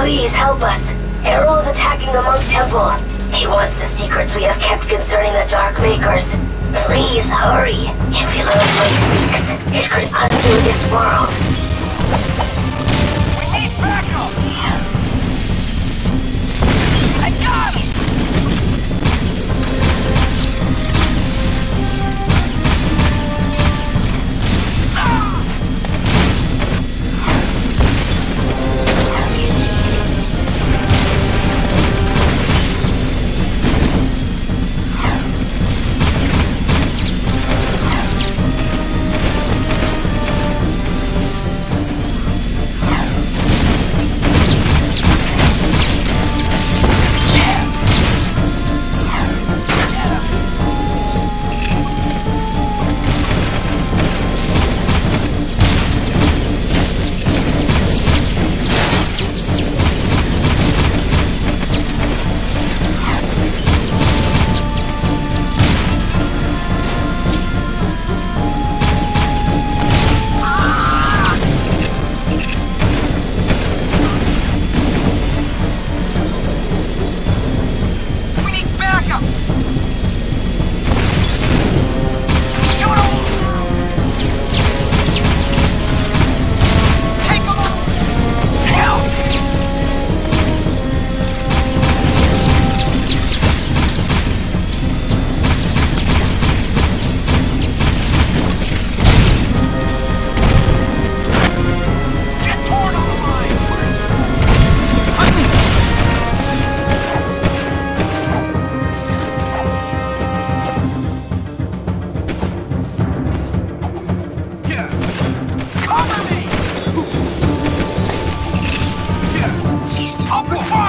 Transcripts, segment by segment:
Please help us. Errol is attacking the Monk Temple. He wants the secrets we have kept concerning the Dark Makers. Please hurry. If he learns what he seeks, it could undo this world. Open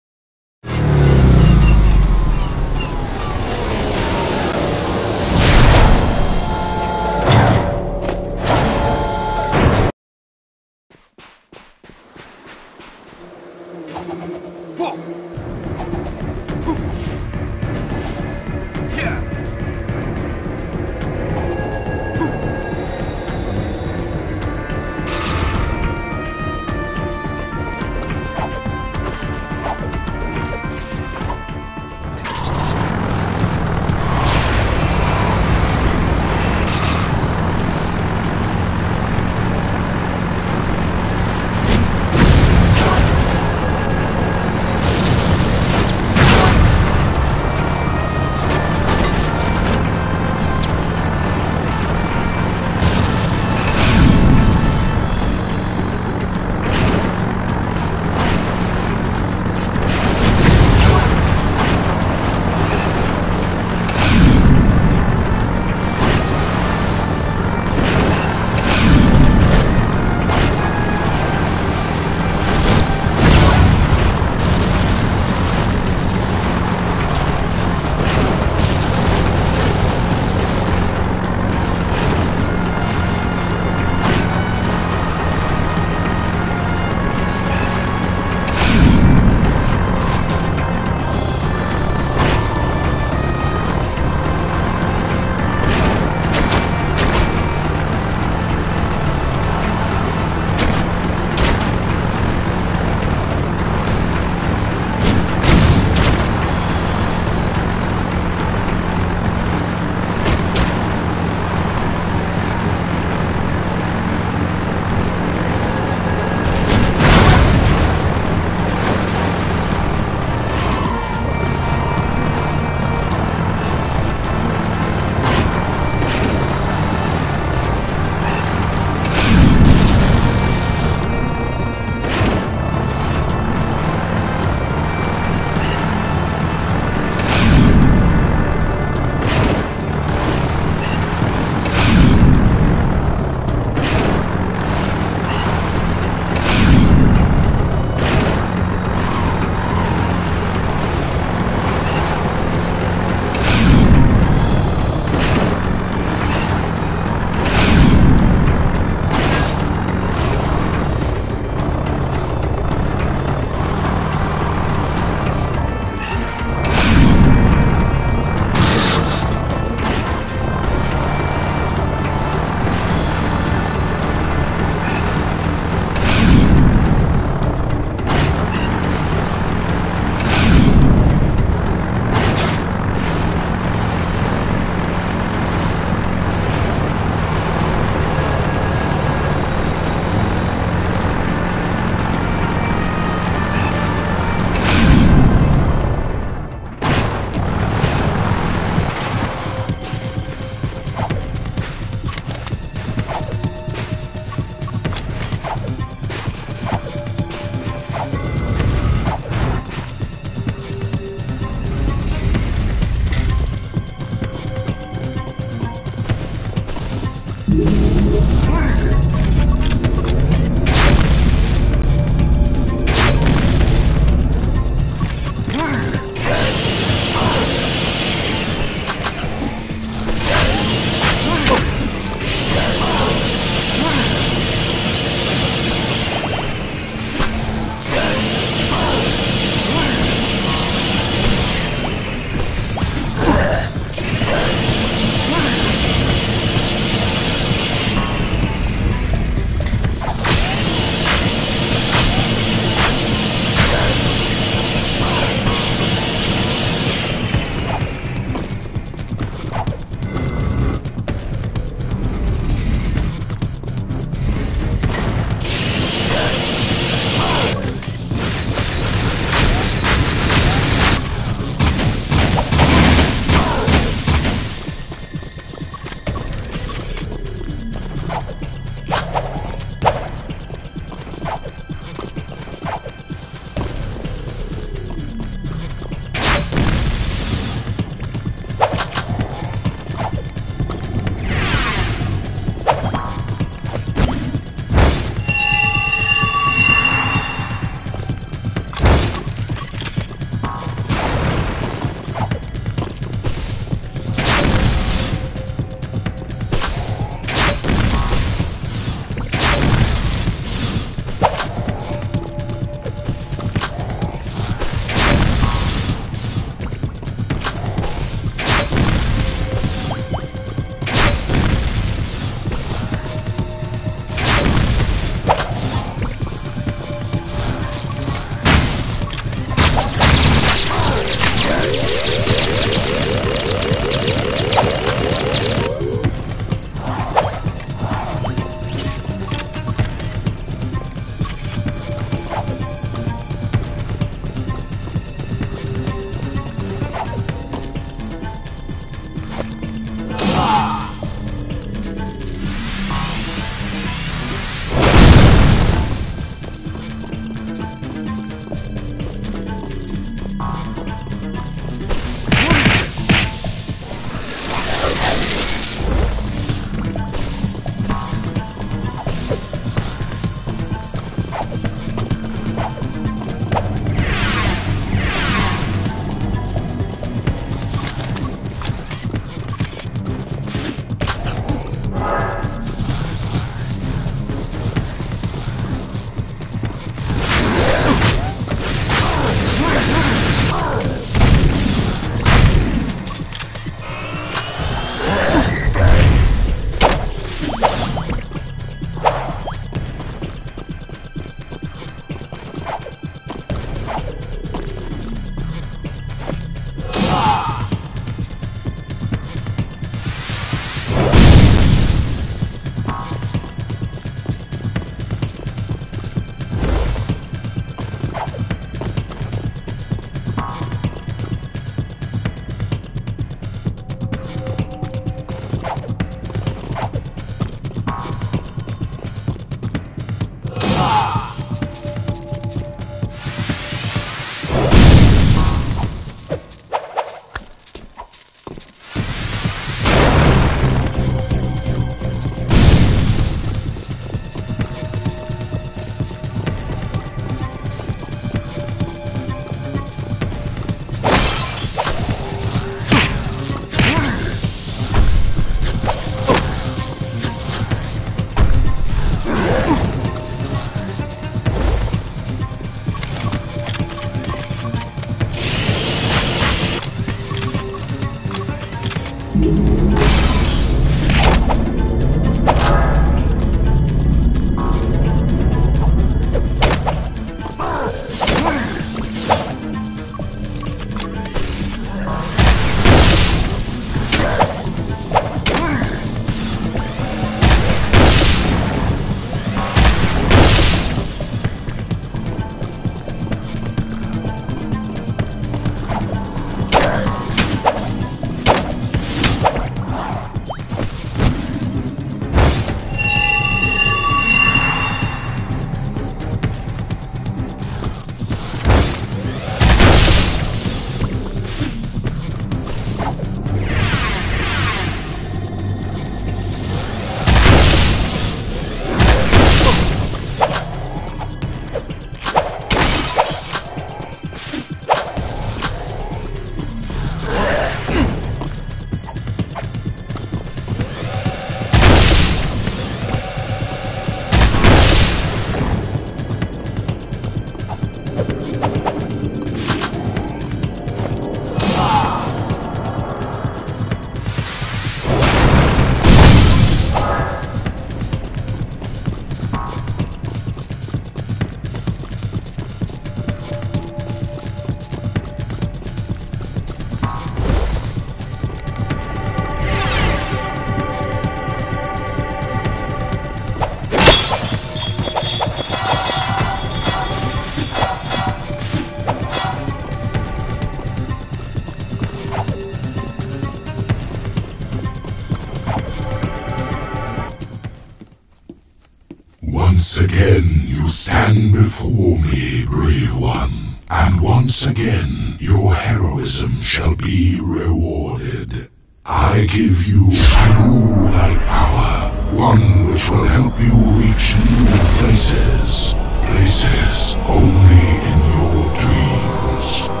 I give you a new light power, one which will help you reach new places. Places only in your dreams.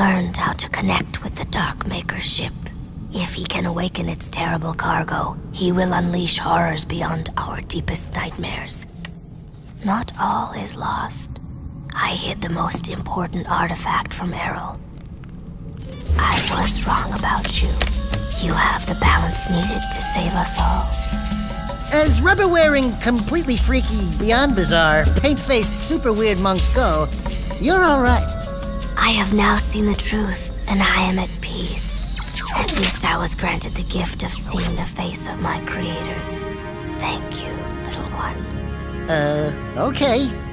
Learned how to connect with the Darkmaker ship. If he can awaken its terrible cargo, he will unleash horrors beyond our deepest nightmares. Not all is lost. I hid the most important artifact from Errol. I was wrong about you. You have the balance needed to save us all. As rubber wearing, completely freaky, beyond bizarre, paint faced, super weird monks go, you're alright. I have now seen the truth, and I am at peace. At least I was granted the gift of seeing the face of my creators. Thank you, little one. Uh, okay.